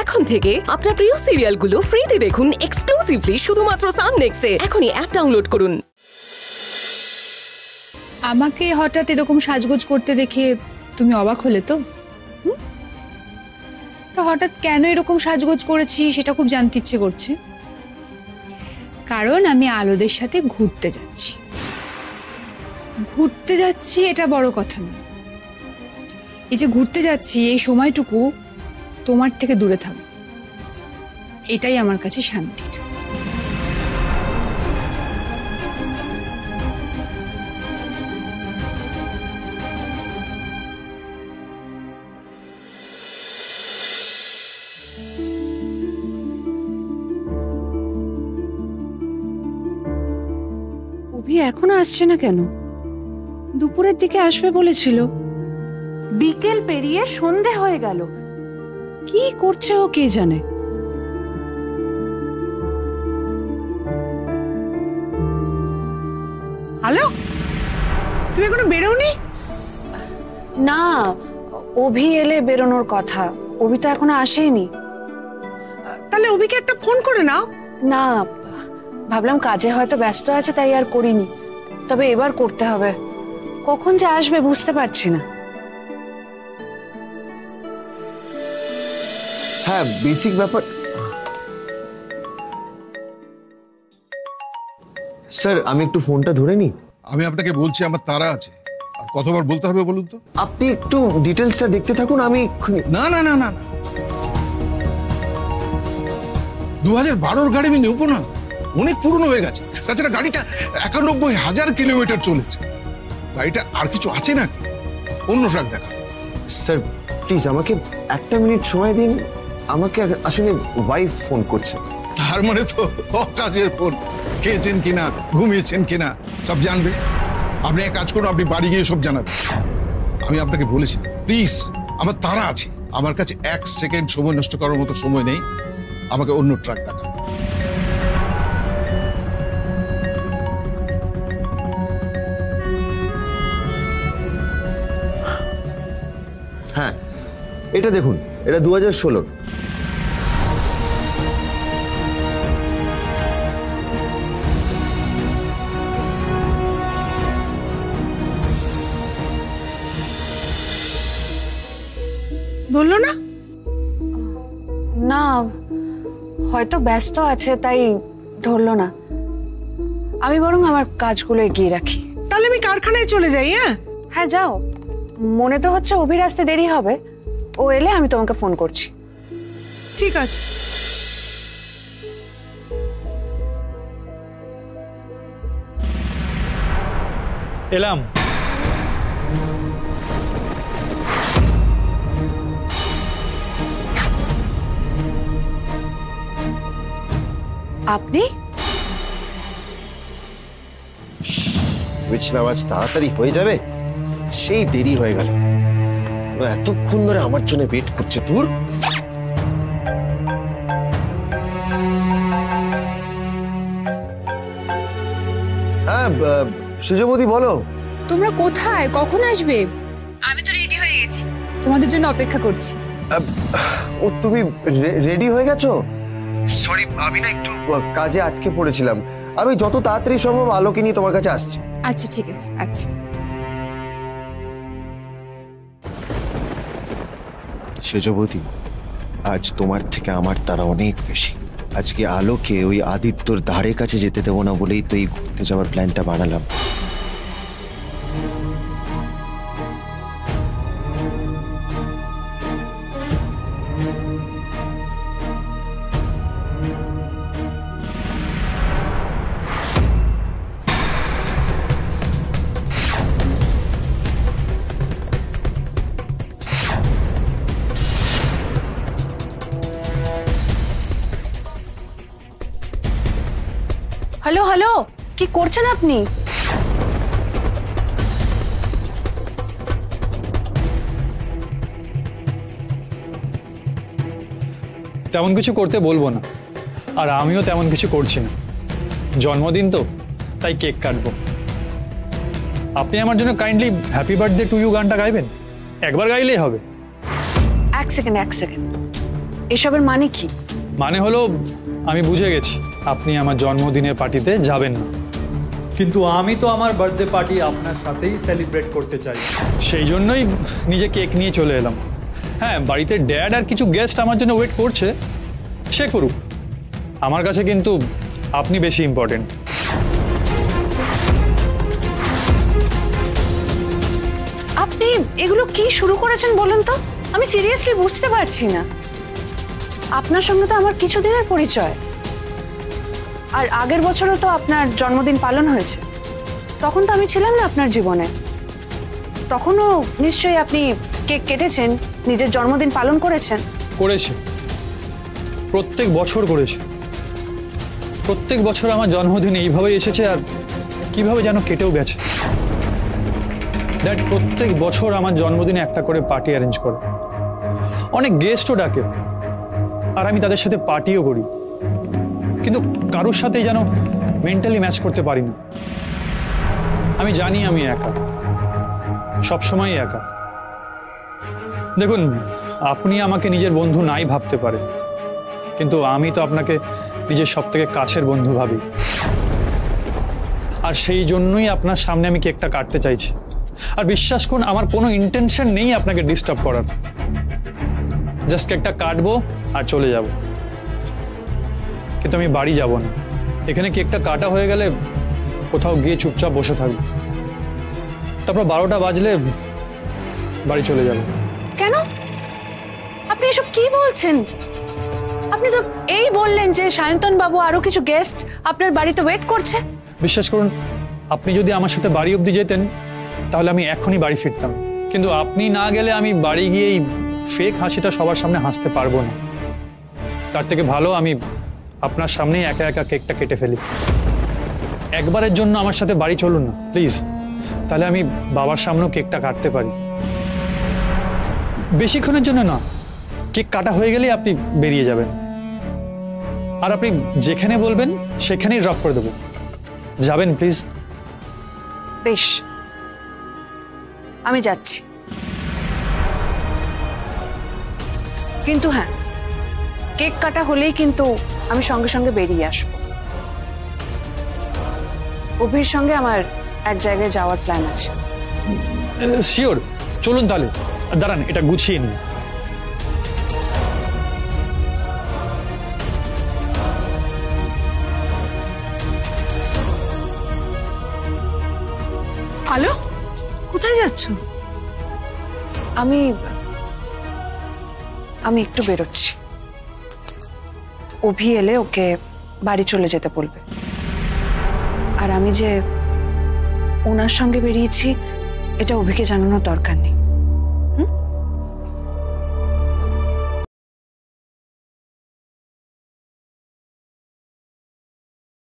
এখন থেকে আপনার প্রিয় সিরিয়ালগুলো ফ্রিতে দেখুন এক্সক্লুসিভলি শুধুমাত্র সান নেক্সটে এখনই অ্যাপ ডাউনলোড করুন। আমাকে হঠাৎ এরকম সাজগোজ করতে দেখে তুমি অবাক হলে তো? তা হঠাৎ কেন এরকম সাজগোজ করেছি সেটা খুব জানতে ইচ্ছে করছে। কারণ আমি আলোদের সাথে ঘুরতে যাচ্ছি। ঘুরতে যাচ্ছি এটা বড় কথা নয়। এই যে ঘুরতে যাচ্ছি এই সময়টুকু তোমার থেকে দূরে থাকো। এটাই আমার কাছে শান্তির অভি এখনও আসছে না কেন? দুপুরের দিকে আসবে বলেছিল। বিকেল পেরিয়ে সন্ধে হয়ে গেল। কি করছে ও কে জানে? হ্যালো? তুমি এখনও বেরোনি না অভি এলে বেরোনোর কথা। অভি তো এখনও আসেনি। তাহলে অভিকে একটা ফোন করে নাও। না ভাবলাম কাজে হয়তো ব্যস্ত আছে তাই আর করিনি। তবে এবার করতে হবে। কখন যে আসবে বুঝতে পারছি না। হ্যাঁ বেসিক ব্যাপার। স্যার আমি একটু ফোনটা ধরে নিই। আমি আপনাকে বলছি আমার তারা আছে। আর কতবার বলতে হবে বলুন তো? আপনি একটু ডিটেলসটা দেখতে থাকুন আমি এক্ষুনি না না না না না। দু হাজার বারোর গাড়ি আমি নেব না। অনেক পুরনো হয়ে গেছে। তাছাড়া গাড়িটা একানব্বই হাজার কিলোমিটার চলেছে। গাড়িটা আর কিছু আছে নাকি? অন্য ট্রাক দেখা। স্যার প্লিজ আমাকে একটা মিনিট সময় দিন। আমাকে আসলে ওয়াইফ ফোন করছে। তার মানে তো কাজের ফোন খেয়েছেন কিনা ঘুমিয়েছেন কিনা সব জানবে। আপনি এক কাজ করুন আপনি বাড়ি গিয়ে সব জানাবেন আমি আপনাকে বলেছি প্লিজ আমার তারা আছে। আমার কাছে এক সেকেন্ড সময় নষ্ট করার মতো সময় নেই। আমাকে অন্য ট্রাক দেখা হ্যাঁ এটা দেখুন এটা দু হাজার ষোলোর বলল না? না হয়তো ব্যস্ত আছে তাই ধরলো না। আমি বরং আমার কাজগুলো এগিয়ে রাখি। তাহলে আমি কারখানায় চলে যাই হ্যাঁ? হ্যাঁ যাও। মনে তো হচ্ছে অভির আসতে দেরি হবে। ও এলে আমি তোমাকে ফোন করছি। ঠিক আছে। এলাম। আপনি? ভেবেছিলাম আজ তাড়াতাড়ি হয়ে যাবে। সেই দেরি হয়ে গেল। এতক্ষণ ধরে আমার জন্য ওয়েট করছে দূর। হ্যাঁ সুজবতী বলো। তোমরা কোথায়? কখন আসবে? আমি তো রেডি হয়ে গেছি। তোমাদের জন্য অপেক্ষা করছি। ও তুমি রেডি হয়ে গেছো? সরি আমি না একটু কাজে আটকে পড়েছিলাম। আমি যত তাড়াতাড়ি সম্ভব আলোকে নিয়ে তোমার কাছে আসছি। আচ্ছা ঠিক আছে আচ্ছা। সেজবতী আজ তোমার থেকে আমার তারা অনেক বেশি। আজকে আলোকে ওই আদিত্যর ধারে কাছে যেতে দেবো না বলেই তো এই ঘুরতে যাওয়ার প্ল্যানটা বানালাম। হ্যালো হ্যালো কি করছেন আপনি? তেমন কিছু করতে বলব না আর আমিও তেমন কিছু করছি না। জন্মদিন তো তাই কেক কাটবো। আপনি আমার জন্য kindly happy birthday to you গানটা গাইবেন? একবার গাইলেই হবে। এক সেকেন্ড এক সেকেন্ড। এসবের মানে কি? মানে হলো আমি বুঝে গেছি। আপনি আমার জন্মদিনের পার্টিতে যাবেন না। কিন্তু আমি তো আমার বার্থডে পার্টি আপনার সাথেই সেলিব্রেট করতে চাই। সেই জন্যই নিজে কেক নিয়ে চলে এলাম। হ্যাঁ বাড়িতে ড্যাড আর কিছু গেস্ট আমার জন্য ওয়েট করছে। সে করুক। আমার কাছে কিন্তু আপনি বেশি ইম্পর্টেন্ট আপনি এগুলো কি শুরু করেছেন বলুন তো? আমি সিরিয়াসলি বুঝতে পারছি না। আপনার সঙ্গে তো আমার কিছুদিনের পরিচয়। আর আগের বছরও তো আপনার জন্মদিন পালন হয়েছে। তখন তো আমি ছিলাম না আপনার জীবনে। তখনও নিশ্চয়ই আপনি কেক কেটেছেন, নিজের জন্মদিন পালন করেছেন। করেছে। প্রত্যেক বছর করেছে। প্রত্যেক বছর আমার জন্মদিন এইভাবেই এসেছে আর কীভাবে যেন কেটেও গেছে। দ্যাট প্রত্যেক বছর আমার জন্মদিনে একটা করে পার্টি অ্যারেঞ্জ করে। অনেক গেস্টও ডাকে। আর আমি তাদের সাথে পার্টিও করি। কিন্তু কারোর সাথে যেন মেন্টালি ম্যাচ করতে পারি না আমি জানি আমি একা। সবসময় একা। দেখুন, আপনি আমাকে নিজের বন্ধু নাই ভাবতে পারেন, কিন্তু আমি তো আপনাকে নিজের সব থেকে কাছের বন্ধু ভাবি। আর সেই জন্যই আপনার সামনে আমি কেকটা কাটতে চাইছি। আর বিশ্বাস করুন, আমার কোনো ইন্টেনশন নেই আপনাকে ডিস্টার্ব করার। জাস্ট কেকটা কাটবো আর চলে যাব। কিন্তু আমি বাড়ি যাব না। এখানে কেকটা কাটা হয়ে গেলে কোথাও গিয়ে চুপচাপ বসে থাকব। তারপর বারোটা বাজলে বাড়ি চলে যাব। কেন? আপনি এসব কি বলছেন? আপনি তো এই বললেন যে সায়ন্তন বাবু আরও কিছু গেস্ট আপনার বাড়িতে ওয়েট করছে। বিশ্বাস করুন আপনি যদি আমার সাথে বাড়ি অবধি যেতেন তাহলে আমি এখনই বাড়ি ফিরতাম। কিন্তু আপনি না গেলে আমি বাড়ি গিয়ে এই ফেক হাসিটা সবার সামনে হাসতে পারব না। তার থেকে ভালো আমি আপনার সামনেই একা একা কেকটা কেটে ফেলি। একবারের জন্য আমার সাথে বাড়ি চলুন না, প্লিজ। তাহলে আমি বাবার সামনেও কেকটা কাটতে পারি। বেশিক্ষণের জন্য না, কেক কাটা হয়ে গেলেই আপনি বেরিয়ে যাবেন। আর আপনি যেখানে বলবেন, সেখানেই ড্রপ করে দেবো। যাবেন, প্লিজ? বেশ। আমি যাচ্ছি। কিন্তু হ্যাঁ কেক কাটা হলেই কিন্তু আমি সঙ্গে সঙ্গে বেরিয়ে আসব। অভির সঙ্গে আমার এক জায়গায় যাওয়ার প্ল্যান আছে। শিওর চলুন তাহলে। দাঁড়ান এটা গুছিয়ে নিন আলো কোথায় যাচ্ছ? আমি আমি একটু বেরোচ্ছি। অভি এলে ওকে বাড়ি চলে যেতে বলবে। আর আমি যে ওনার সঙ্গে বেরিয়েছি, এটা অভিকে জানানোর দরকার নেই।